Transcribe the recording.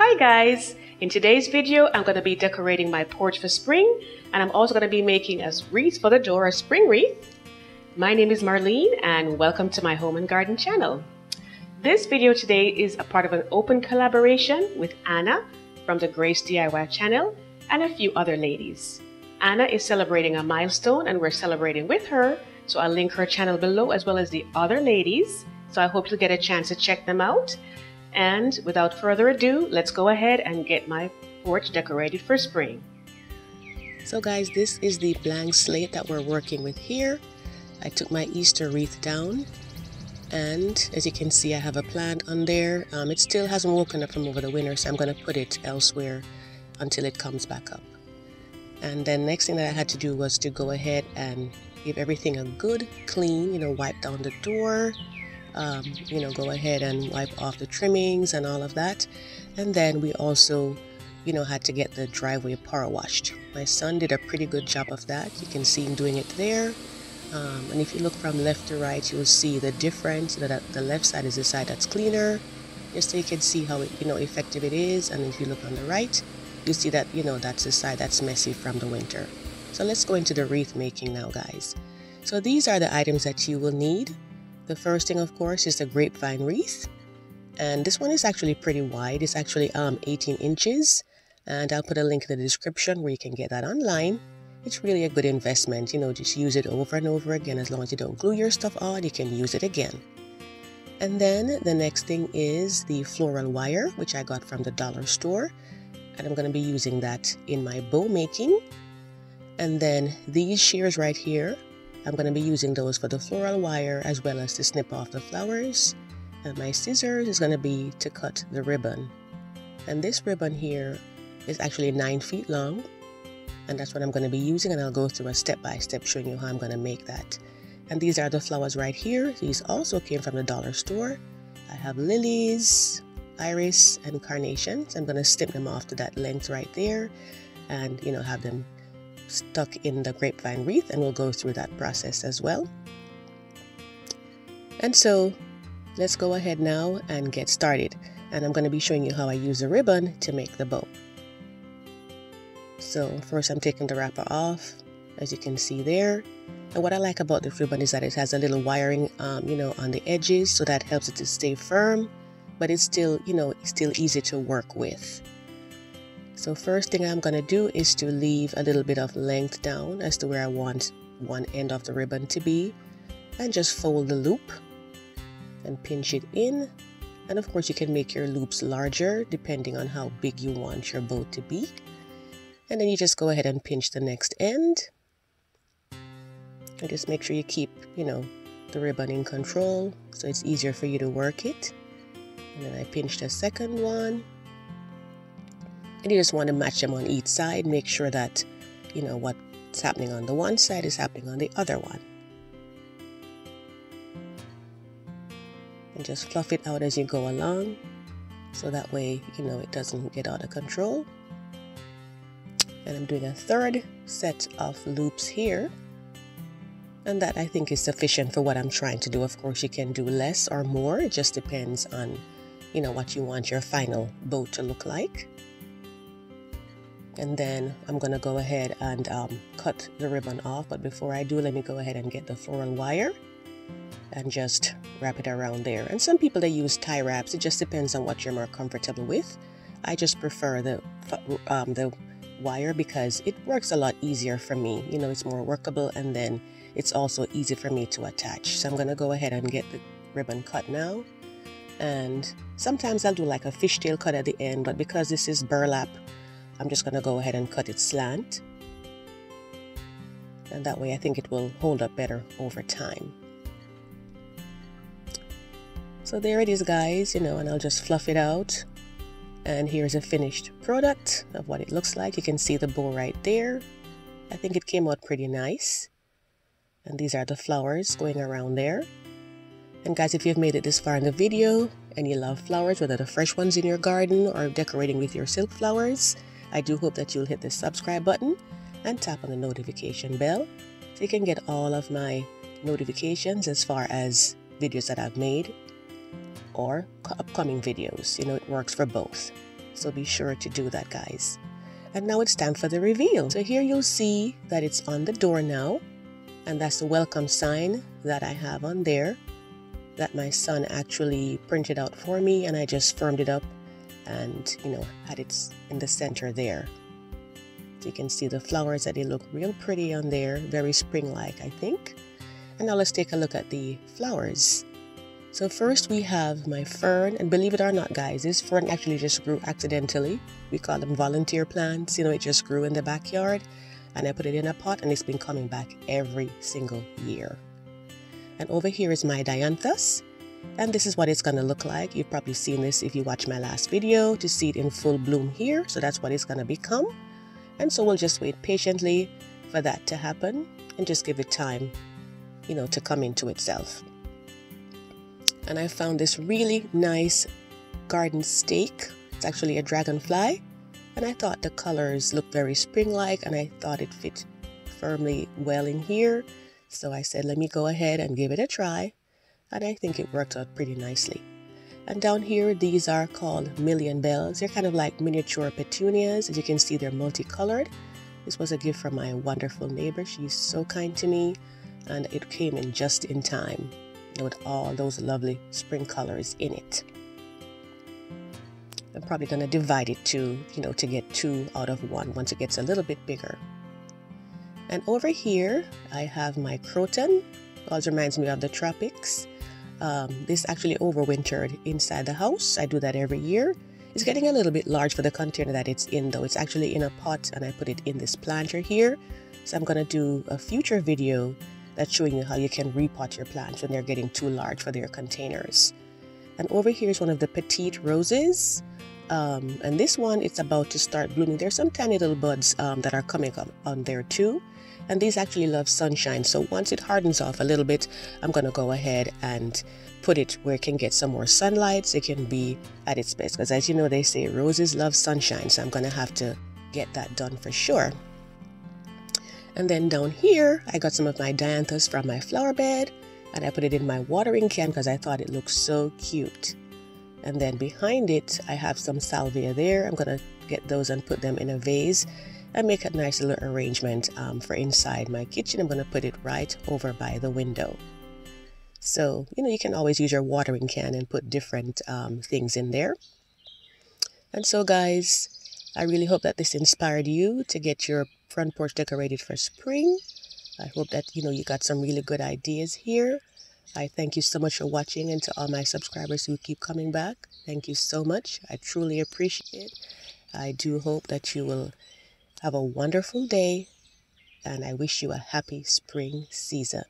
Hi guys! In today's video, I'm going to be decorating my porch for spring and I'm also going to be making a wreath for the door, a spring wreath. My name is Marlene and welcome to my home and garden channel. This video today is a part of an open collaboration with Anna from the Grace DIY channel and a few other ladies. Anna is celebrating a milestone and we're celebrating with her, so I'll link her channel below as well as the other ladies. So I hope you'll get a chance to check them out. And without further ado, let's go ahead and get my porch decorated for spring. So guys, this is the blank slate that we're working with here. I took my Easter wreath down and as you can see I have a plant on there. Um, it still hasn't woken up from over the winter so I'm going to put it elsewhere until it comes back up. And then next thing that I had to do was to go ahead and give everything a good clean, you know, wipe down the door, um, you know, go ahead and wipe off the trimmings and all of that. And then we also, you know, had to get the driveway power washed. My son did a pretty good job of that. You can see him doing it there. Um, and if you look from left to right, you'll see the difference. That the left side is the side that's cleaner, just so you can see how it, you know effective it is. And if you look on the right, you see that you know that's the side that's messy from the winter. So let's go into the wreath making now, guys. So these are the items that you will need. The first thing, of course, is the grapevine wreath. And this one is actually pretty wide. It's actually um, 18 inches. And I'll put a link in the description where you can get that online. It's really a good investment. You know, just use it over and over again. As long as you don't glue your stuff on, you can use it again. And then the next thing is the floral wire, which I got from the dollar store. And I'm going to be using that in my bow making. And then these shears right here I'm going to be using those for the floral wire as well as to snip off the flowers. And my scissors is going to be to cut the ribbon. And this ribbon here is actually 9 feet long. And that's what I'm going to be using and I'll go through a step by step showing you how I'm going to make that. And these are the flowers right here. These also came from the dollar store. I have lilies, iris, and carnations. I'm going to snip them off to that length right there and, you know, have them stuck in the grapevine wreath and we'll go through that process as well. And so let's go ahead now and get started. And I'm going to be showing you how I use the ribbon to make the bow. So first I'm taking the wrapper off, as you can see there. And what I like about the ribbon is that it has a little wiring, um, you know, on the edges, so that helps it to stay firm, but it's still, you know, still easy to work with. So first thing I'm going to do is to leave a little bit of length down as to where I want one end of the ribbon to be. And just fold the loop and pinch it in. And of course you can make your loops larger depending on how big you want your bow to be. And then you just go ahead and pinch the next end. And just make sure you keep you know the ribbon in control so it's easier for you to work it. And then I pinch the second one and you just want to match them on each side make sure that you know what's happening on the one side is happening on the other one. And just fluff it out as you go along so that way you know it doesn't get out of control. And I'm doing a third set of loops here. And that I think is sufficient for what I'm trying to do. Of course you can do less or more. It just depends on you know what you want your final bow to look like and then I'm gonna go ahead and um, cut the ribbon off. But before I do let me go ahead and get the floral wire and just wrap it around there. And some people they use tie wraps. It just depends on what you're more comfortable with. I just prefer the um, the wire because it works a lot easier for me. You know it's more workable and then it's also easy for me to attach. So I'm gonna go ahead and get the ribbon cut now. And sometimes I'll do like a fishtail cut at the end but because this is burlap I'm just going to go ahead and cut it slant. And that way I think it will hold up better over time. So there it is guys, you know, and I'll just fluff it out. And here's a finished product of what it looks like. You can see the bow right there. I think it came out pretty nice. And these are the flowers going around there. And guys, if you've made it this far in the video and you love flowers, whether the fresh ones in your garden or decorating with your silk flowers, I do hope that you'll hit the subscribe button and tap on the notification bell so you can get all of my notifications as far as videos that I've made or upcoming videos. You know, it works for both. So be sure to do that, guys. And now it's time for the reveal. So here you'll see that it's on the door now. And that's the welcome sign that I have on there that my son actually printed out for me and I just firmed it up and you know had it in the center there. So you can see the flowers that they look real pretty on there, very spring-like I think. And now let's take a look at the flowers. So first we have my fern, and believe it or not guys, this fern actually just grew accidentally. We call them volunteer plants, you know, it just grew in the backyard and I put it in a pot and it's been coming back every single year. And over here is my dianthus. And this is what it's going to look like. You've probably seen this if you watch my last video to see it in full bloom here. So that's what it's going to become. And so we'll just wait patiently for that to happen and just give it time, you know, to come into itself. And I found this really nice garden stake. It's actually a dragonfly. And I thought the colors looked very spring-like and I thought it fit firmly well in here. So I said, let me go ahead and give it a try. And I think it worked out pretty nicely. And down here, these are called Million Bells. They're kind of like miniature petunias. As you can see, they're multicolored. This was a gift from my wonderful neighbor. She's so kind to me. And it came in just in time with all those lovely spring colors in it. I'm probably going to divide it to, you know, to get two out of one once it gets a little bit bigger. And over here, I have my croton. Also reminds me of the tropics. Um, this actually overwintered inside the house. I do that every year. It's getting a little bit large for the container that it's in though. It's actually in a pot and I put it in this planter here. So I'm to do a future video that's showing you how you can repot your plants when they're getting too large for their containers. And over here is one of the petite roses. Um, and this one, it's about to start blooming. There's some tiny little buds um, that are coming up on there too. And these actually love sunshine. So once it hardens off a little bit I'm gonna go ahead and put it where it can get some more sunlight. So it can be at its best because as you know they say roses love sunshine. So I'm gonna have to get that done for sure. And then down here I got some of my dianthus from my flower bed and I put it in my watering can because I thought it looked so cute and then behind it I have some salvia there I'm gonna get those and put them in a vase and make a nice little arrangement um, for inside my kitchen. I'm to put it right over by the window. So, you know, you can always use your watering can and put different um, things in there. And so, guys, I really hope that this inspired you to get your front porch decorated for spring. I hope that, you know, you got some really good ideas here. I thank you so much for watching and to all my subscribers who keep coming back. Thank you so much. I truly appreciate it. I do hope that you will have a wonderful day, and I wish you a happy spring season.